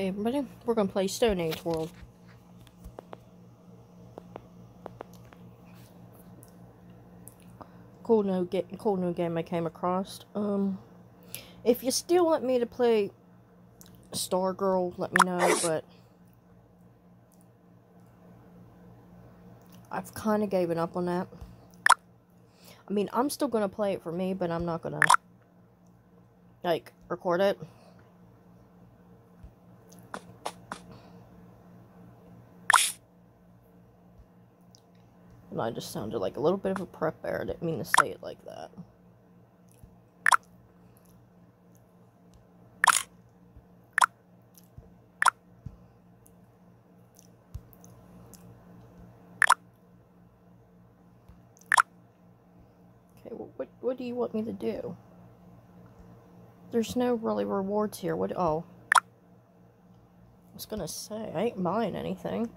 Hey everybody, we're gonna play Stone Age World. Cool new cool new game I came across. Um, if you still want me to play Stargirl, let me know. But I've kind of given up on that. I mean, I'm still gonna play it for me, but I'm not gonna like record it. And I just sounded like a little bit of a prep bear. I didn't mean to say it like that. Okay, well, what, what do you want me to do? There's no really rewards here. What? Oh. I was gonna say, I ain't buying anything.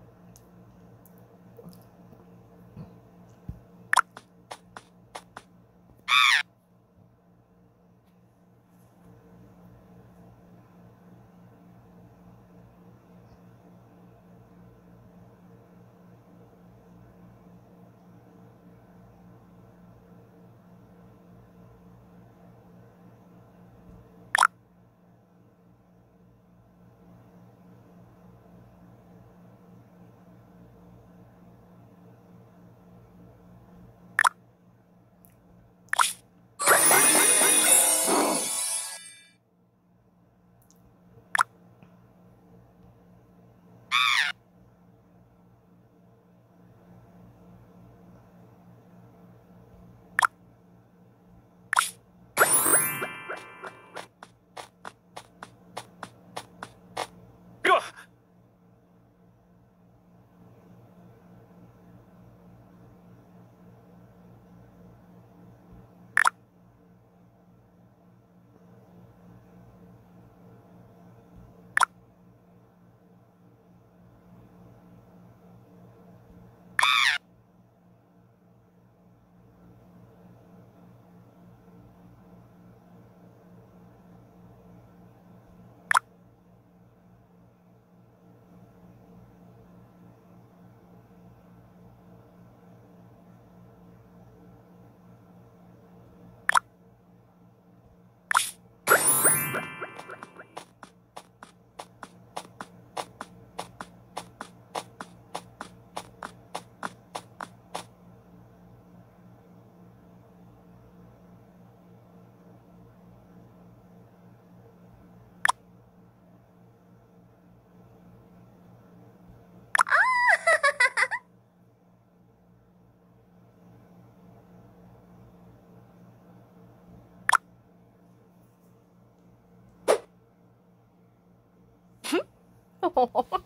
Oh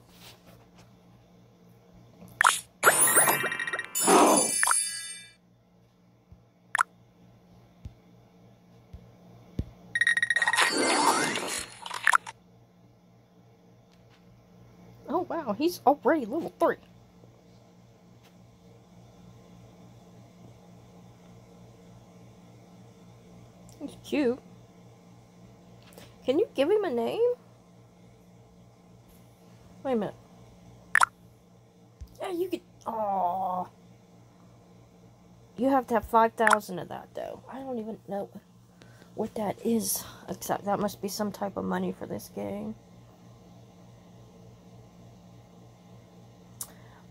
wow, he's already level 3. He's cute. Can you give him a name? Wait a minute. Yeah, you could. Oh. You have to have 5,000 of that, though. I don't even know what that is. Except that must be some type of money for this game.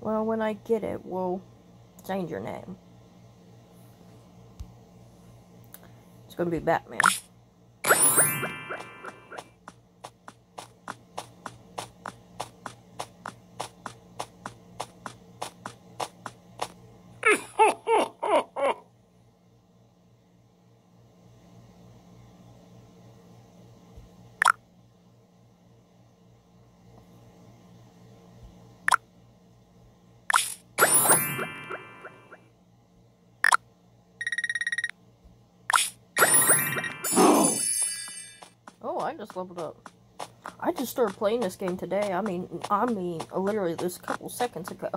Well, when I get it, we'll change your name. It's going to be Batman. Oh, I just leveled up. I just started playing this game today. I mean, I mean, literally this a couple seconds ago.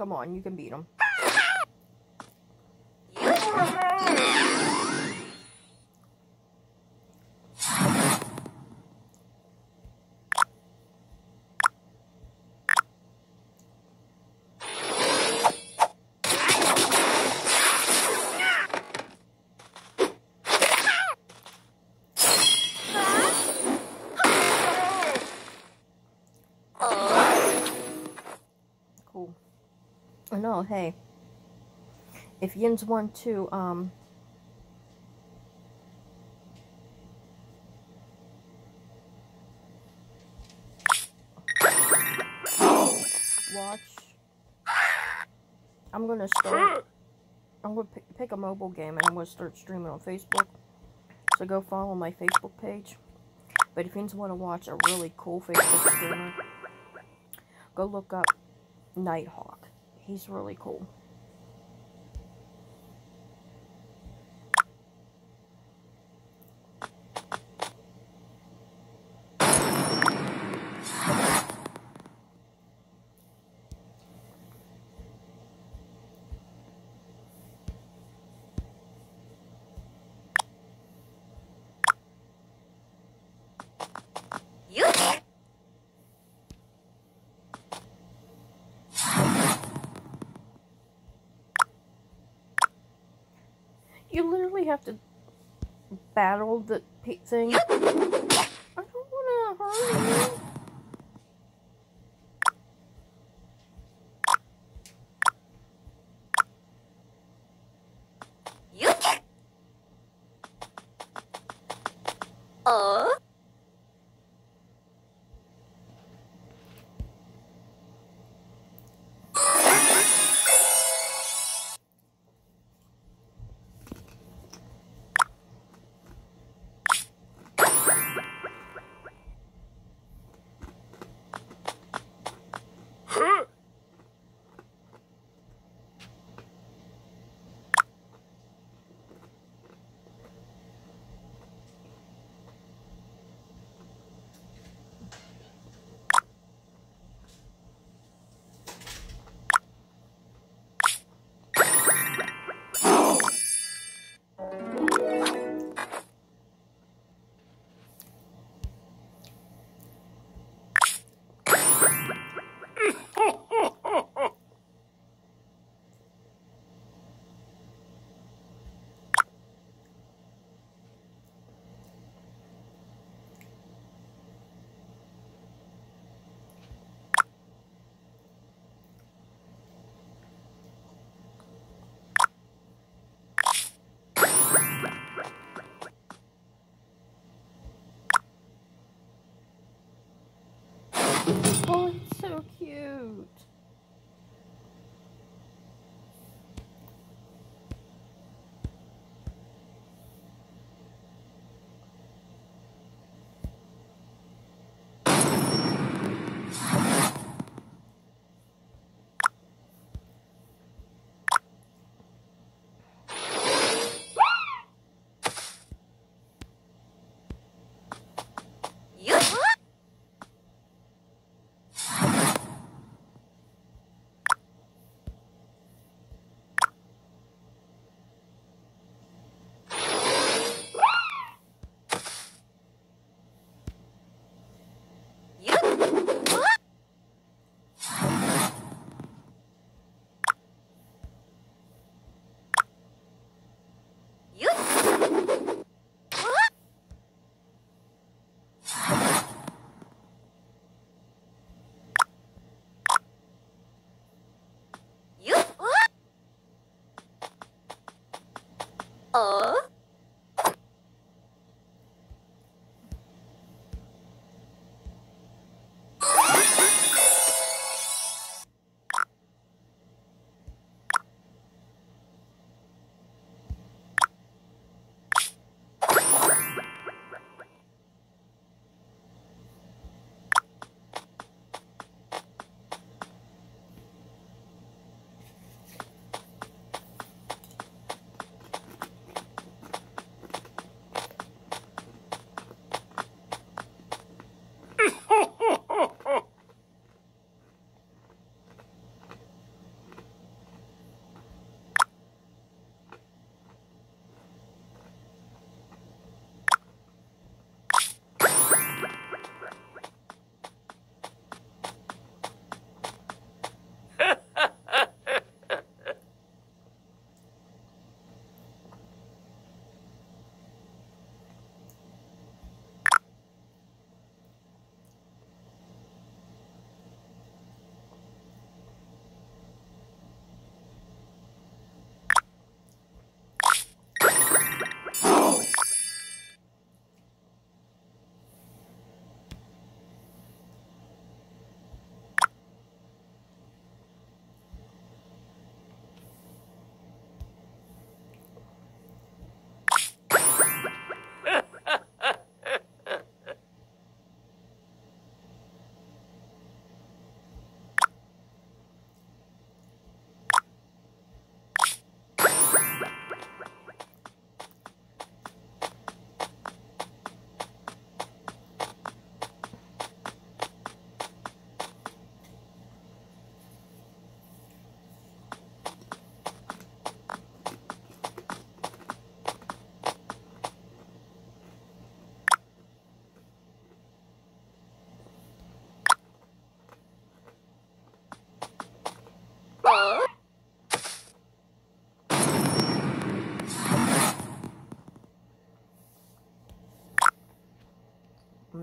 Come on, you can beat him. Know, hey. If Yins want to, um... Watch. I'm gonna start... I'm gonna pick, a mobile game and I'm gonna start streaming on Facebook. So go follow my Facebook page. But if you want to watch a really cool Facebook streamer, go look up Nighthawk. He's really cool. You literally have to battle the thing. Oh.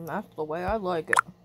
That's the way I like it.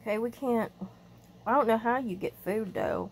Okay, we can't... I don't know how you get food, though.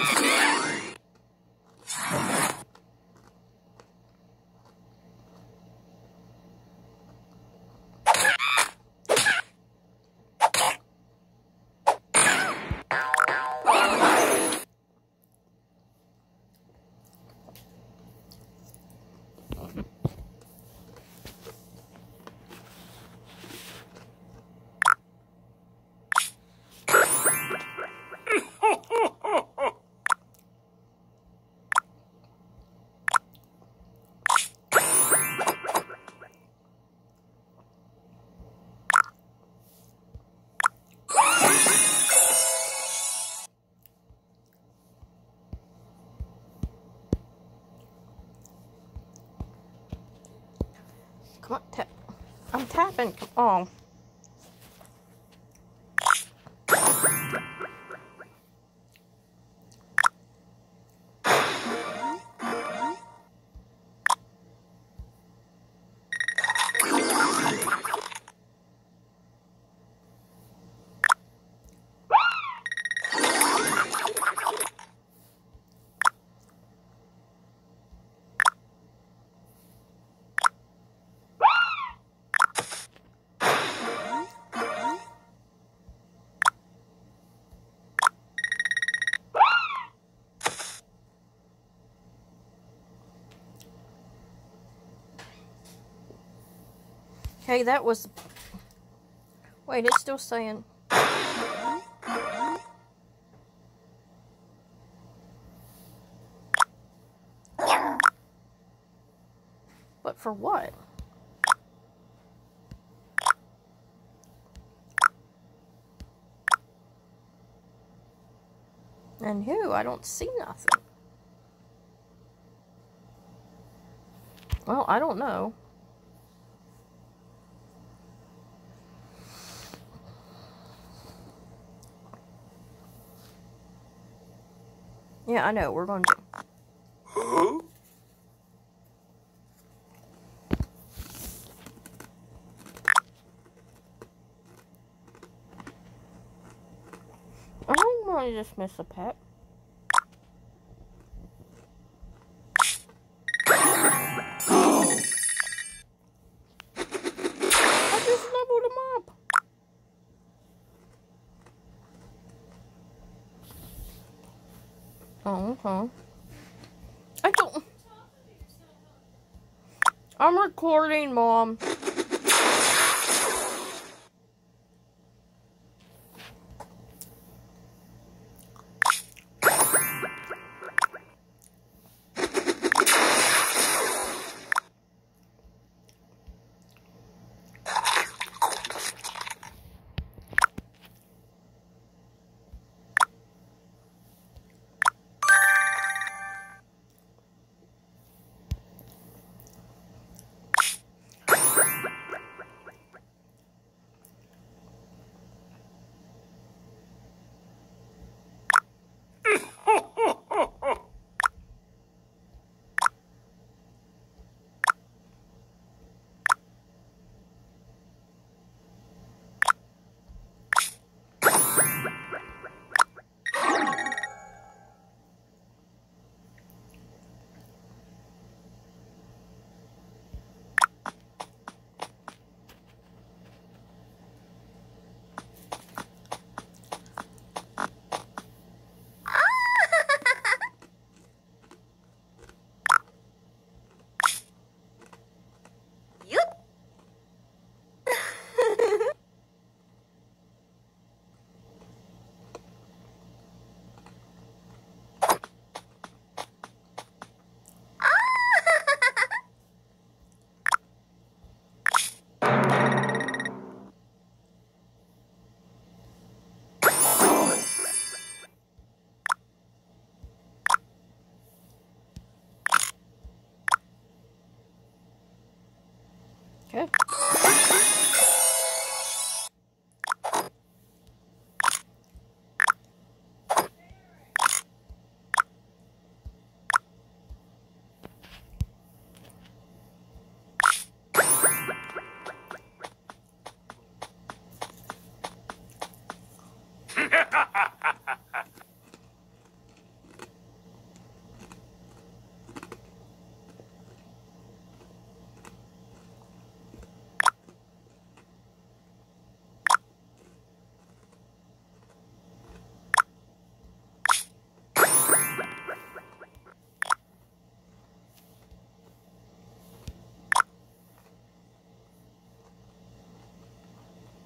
Yeah. Come on, tap. I'm tapping. Come on. Okay, that was... Wait, it's still saying... But for what? And who? I don't see nothing. Well, I don't know. Yeah, I know. We're going to. Huh? I don't want to dismiss a pet. Okay. I don't... I'm recording, Mom. Okay.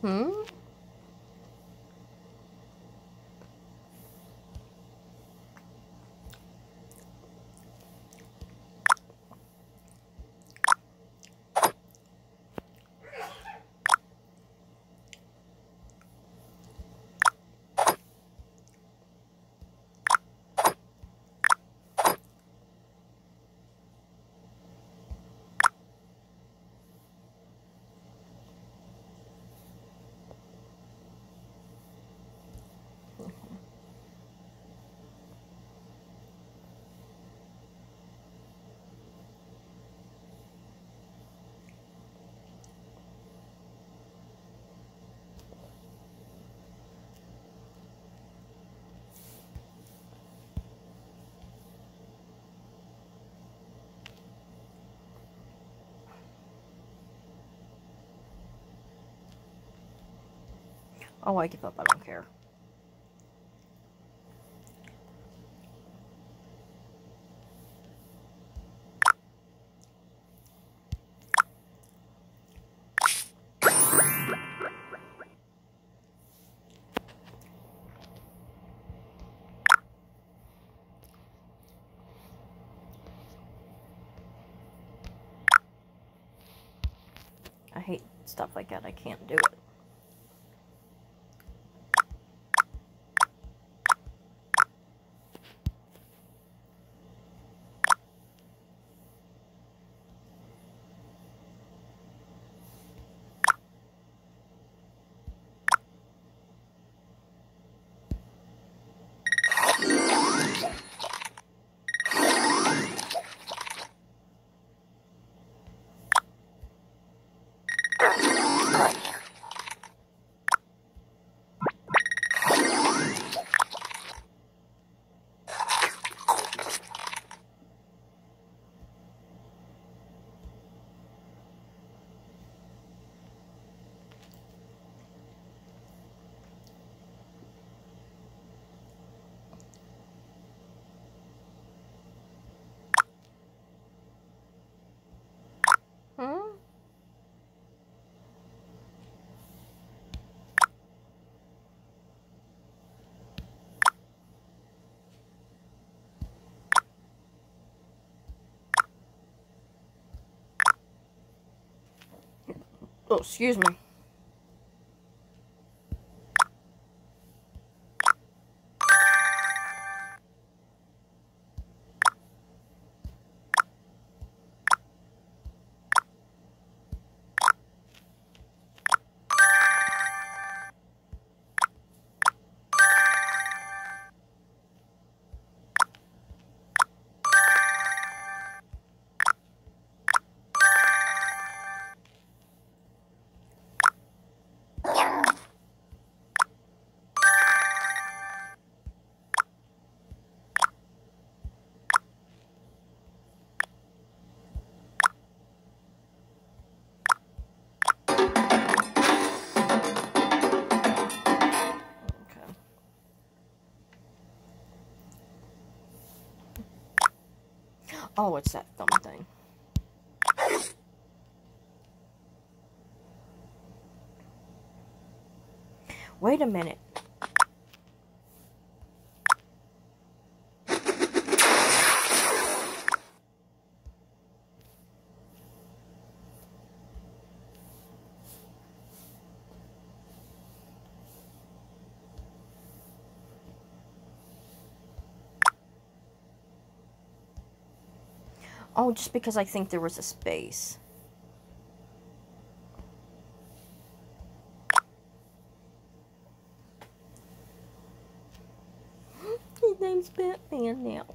Hmm? Oh, I give up. I don't care. I hate stuff like that. I can't do it. Oh, excuse me. Oh, it's that thumb thing. Wait a minute. Oh, just because I think there was a space. His name's Batman now.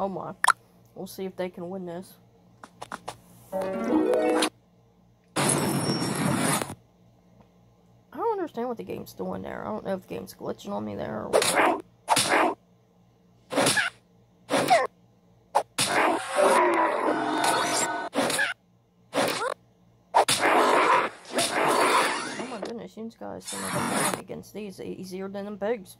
Oh my. We'll see if they can win this. I don't understand what the game's doing there. I don't know if the game's glitching on me there or what. Oh my goodness, you guys against these easier than them pigs.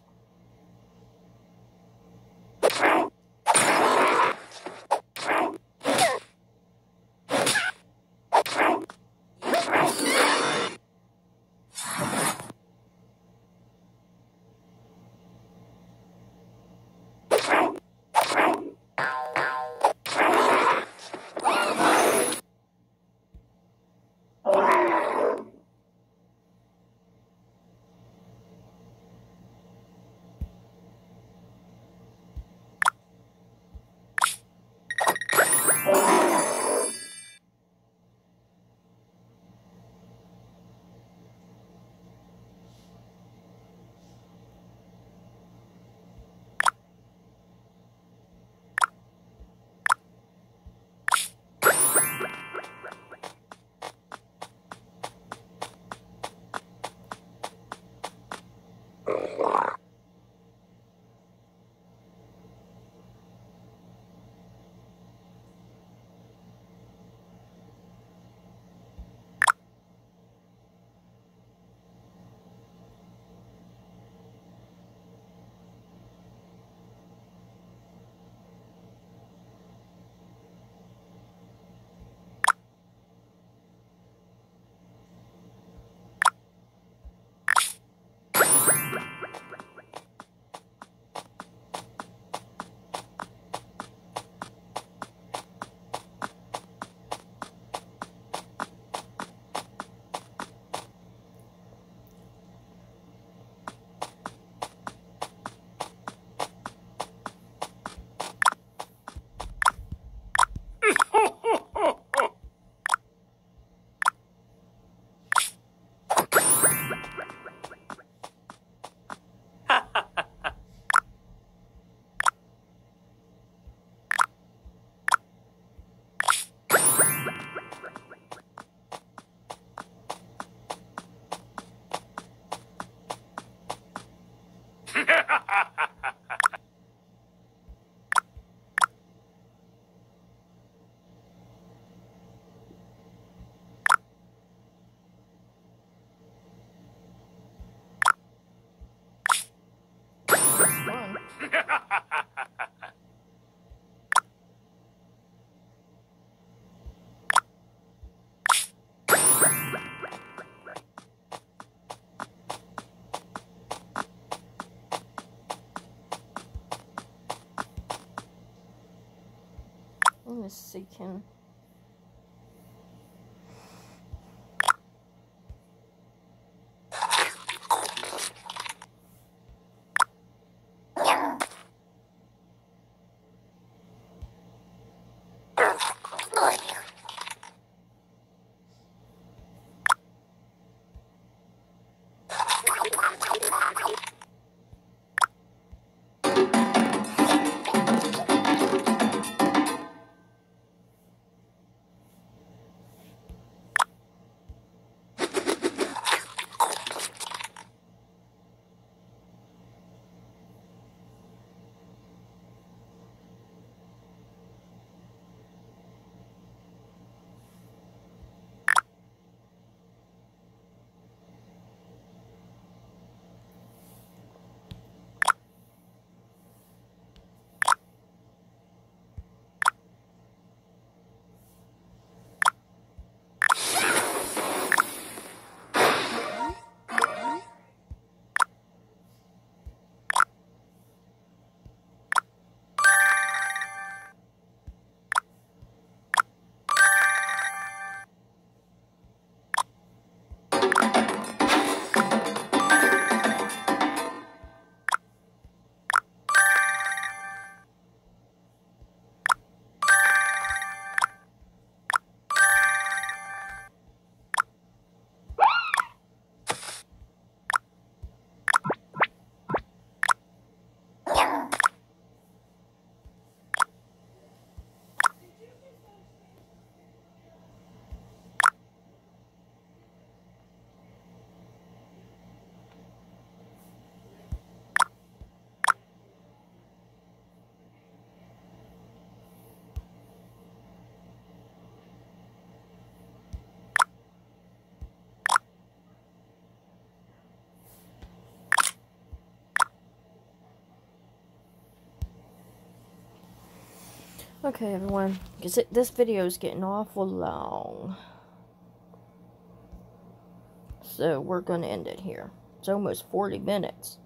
Let's see, Okay, everyone, because this video is getting awful long. So we're going to end it here. It's almost 40 minutes.